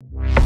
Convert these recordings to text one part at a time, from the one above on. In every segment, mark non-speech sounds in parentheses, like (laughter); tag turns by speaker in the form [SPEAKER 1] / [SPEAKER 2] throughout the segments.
[SPEAKER 1] I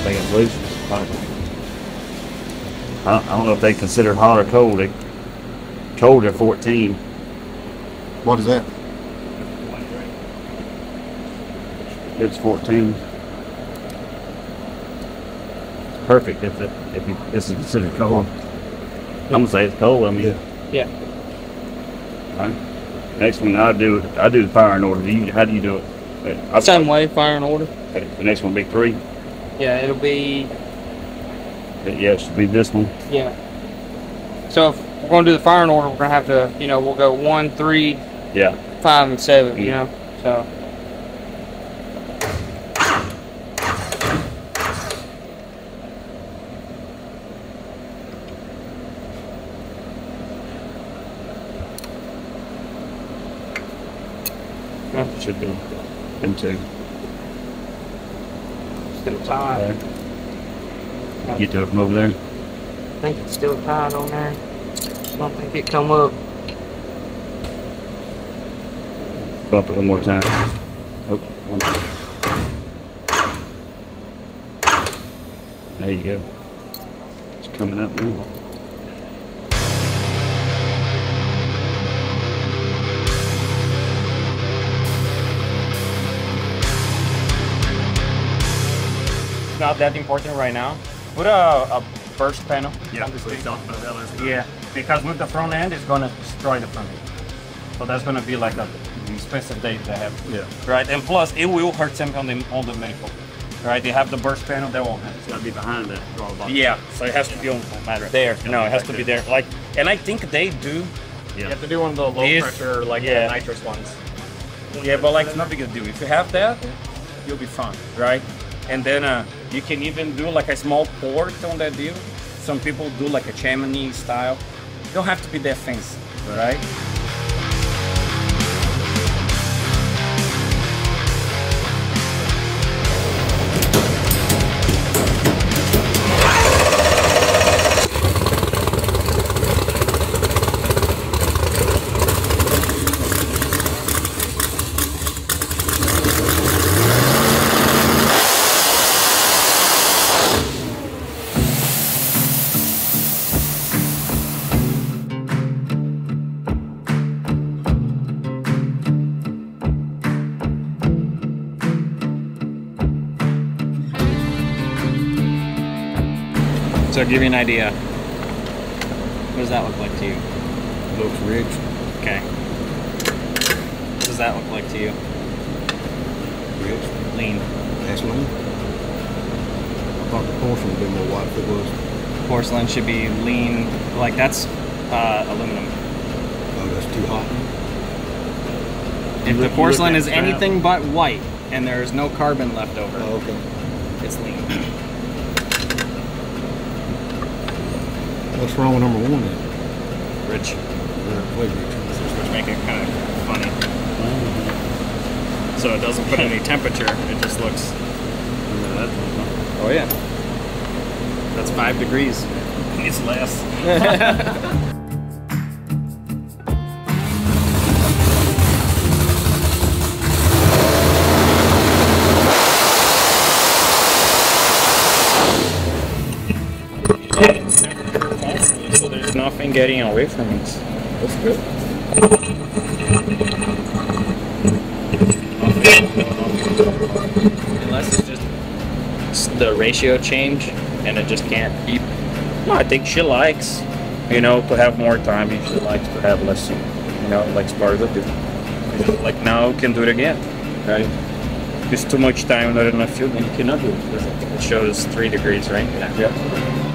[SPEAKER 2] I think it's loose. I don't, I don't know if they consider hot or cold. They cold at 14.
[SPEAKER 3] What is that?
[SPEAKER 2] It's 14. Perfect if it if you, it's considered cold. I'm gonna say it's cold. I mean,
[SPEAKER 3] Yeah.
[SPEAKER 1] Yeah.
[SPEAKER 2] Alright. Next one I do I do the firing order. Do you, how do you do it? I,
[SPEAKER 1] Same way, firing order.
[SPEAKER 2] the next one will be three.
[SPEAKER 1] Yeah, it'll be
[SPEAKER 2] Yeah, it should be this one.
[SPEAKER 1] yeah. So if we're gonna do the firing order, we're gonna have to, you know, we'll go one, three,
[SPEAKER 2] Yeah.
[SPEAKER 1] five, and seven. You know, so.
[SPEAKER 2] Should be them two.
[SPEAKER 1] Still tied.
[SPEAKER 2] There. Get to it from over there.
[SPEAKER 1] I think it's still tied on there. I don't think it come up.
[SPEAKER 2] Bump it one more time. Oh, one. There you go. It's coming up now.
[SPEAKER 1] Not that important right now. Put a, a burst panel.
[SPEAKER 2] Yeah,
[SPEAKER 1] on this
[SPEAKER 2] we
[SPEAKER 1] thing.
[SPEAKER 2] talked that last.
[SPEAKER 1] Yeah, because with the front end, it's gonna destroy the front end. So that's gonna be like a expensive date to have.
[SPEAKER 2] Yeah.
[SPEAKER 1] Right, and plus it will hurt them on the on the medical.
[SPEAKER 4] right? They have the burst panel. They won't have.
[SPEAKER 2] It's gotta be behind that throttle box.
[SPEAKER 4] Yeah, so it has to be on
[SPEAKER 2] matter.
[SPEAKER 4] there. No, it has to be
[SPEAKER 2] there.
[SPEAKER 4] there. Like, and I think they do. Yeah.
[SPEAKER 5] You have to do one of the low
[SPEAKER 4] These-
[SPEAKER 5] pressure, like
[SPEAKER 4] yeah.
[SPEAKER 5] the nitrous ones.
[SPEAKER 4] Yeah, but like it's not big a deal. If you have that, you'll be fine, right? And then uh, you can even do like a small port on that deal. Some people do like a chimney style. You don't have to be that fancy, right?
[SPEAKER 6] So give me an idea. What does that look like to you?
[SPEAKER 3] Looks rich.
[SPEAKER 6] Okay. What does that look like to you?
[SPEAKER 3] Rich.
[SPEAKER 6] Lean.
[SPEAKER 3] That's lean. I thought the porcelain would be more white if it was.
[SPEAKER 6] Porcelain should be lean. Like that's uh, aluminum.
[SPEAKER 3] Oh, that's too hot.
[SPEAKER 6] If
[SPEAKER 2] look-
[SPEAKER 6] the porcelain is anything but white and there's no carbon left over,
[SPEAKER 3] Oh, okay.
[SPEAKER 6] it's lean.
[SPEAKER 3] What's wrong with number one then?
[SPEAKER 6] Rich.
[SPEAKER 3] Way rich.
[SPEAKER 6] Which make it kind of funny. So it doesn't put any temperature. It just looks. Oh yeah. That's five degrees. (laughs)
[SPEAKER 4] It's less. (laughs) there's nothing getting away from it. That's good.
[SPEAKER 6] Unless it's just s- the ratio change and it just can't keep.
[SPEAKER 4] No, I think she likes, you know, to have more time and she likes to have less, you know, like part of it. Like now can do it again, right? It's too much time, not enough fuel, then you cannot do it.
[SPEAKER 6] It shows three degrees, right?
[SPEAKER 4] Yeah.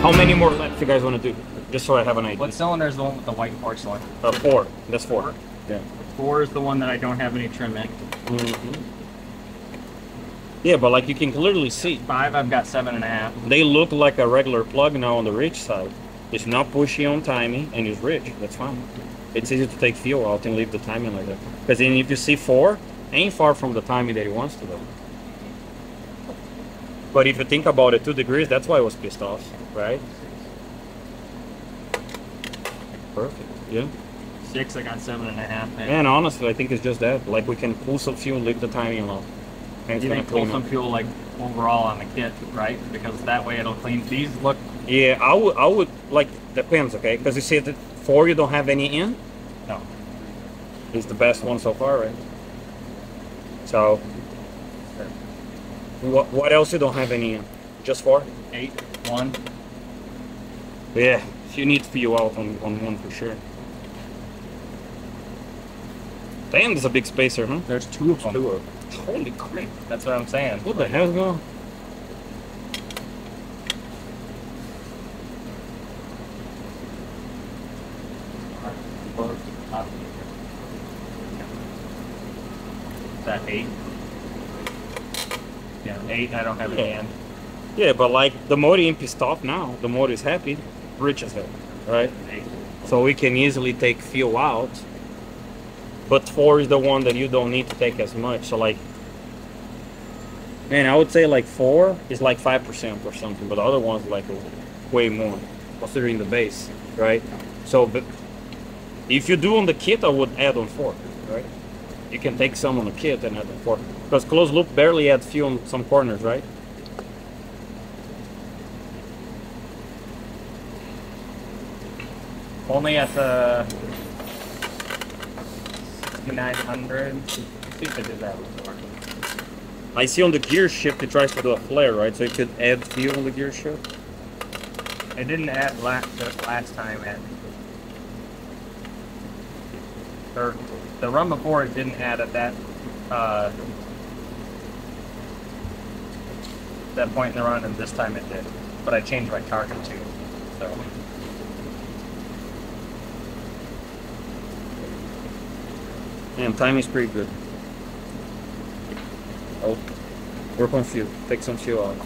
[SPEAKER 4] How many more laps you guys want to do? Just so I have an idea.
[SPEAKER 6] What cylinder is the one with the white porcelain?
[SPEAKER 4] Uh, four. That's four. Yeah.
[SPEAKER 6] Four is the one that I don't have any trim in.
[SPEAKER 4] Yeah, but like you can clearly see,
[SPEAKER 6] Five, I've got seven and a half.
[SPEAKER 4] they look like a regular plug now on the rich side. It's not pushy on timing and it's rich. That's fine. It's easy to take fuel out and leave the timing like that. Because then if you see four, ain't far from the timing that he wants to go. But if you think about it, two degrees, that's why I was pissed off, right? Perfect. Yeah.
[SPEAKER 6] Six, I got seven and a half. Man.
[SPEAKER 4] And honestly, I think it's just that. Like we can pull some fuel, leave the timing alone. And it's
[SPEAKER 6] you think pull some
[SPEAKER 4] up.
[SPEAKER 6] fuel like overall on the kit, right? Because that way it'll clean. These look
[SPEAKER 4] Yeah, I would. I would like depends, okay? Because you see that four you don't have any in.
[SPEAKER 6] no.
[SPEAKER 4] He's the best one so far, right? So, what what else you don't have any? Just four?
[SPEAKER 6] Eight, one.
[SPEAKER 4] Yeah, you need fuel out on, on one for sure. Damn, there's a big spacer, huh?
[SPEAKER 6] There's two of them.
[SPEAKER 4] Two of them. Holy crap!
[SPEAKER 6] That's what I'm saying.
[SPEAKER 4] What the hell's going? on?
[SPEAKER 6] Is that eight? Yeah, eight. I don't have any in.
[SPEAKER 4] Yeah, but like the ain't pissed off now. The motor is happy. Rich as hell, right?
[SPEAKER 6] Eight.
[SPEAKER 4] So we can easily take fuel out. But four is the one that you don't need to take as much. So like, man, I would say like four is like five percent or something, but the other one's like way more, considering the base, right? So, but if you do on the kit, I would add on four, right? You can take some on the kit and add on four, because closed loop barely adds fuel in some corners, right?
[SPEAKER 6] Only at uh, the 6900. See if I did that before.
[SPEAKER 4] I see on the gear shift it tries to do a flare, right? So you could add fuel on the gear shift.
[SPEAKER 6] It didn't add last last time at. Or the run before it didn't add at that uh, that point in the run, and this time it did. But I changed my target too. So
[SPEAKER 4] Damn, timing's pretty good. Oh, work on fuel. Take some fuel out.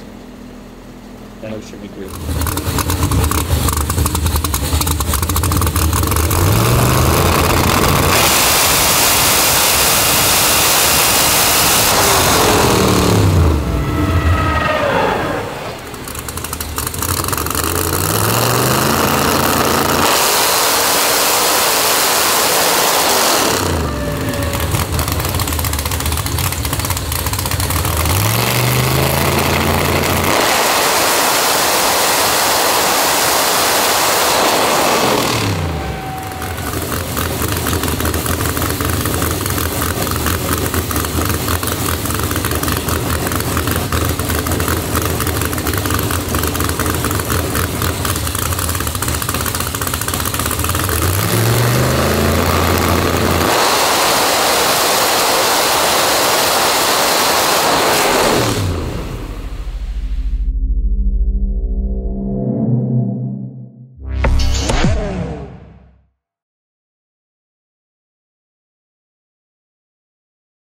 [SPEAKER 4] Then we should be good.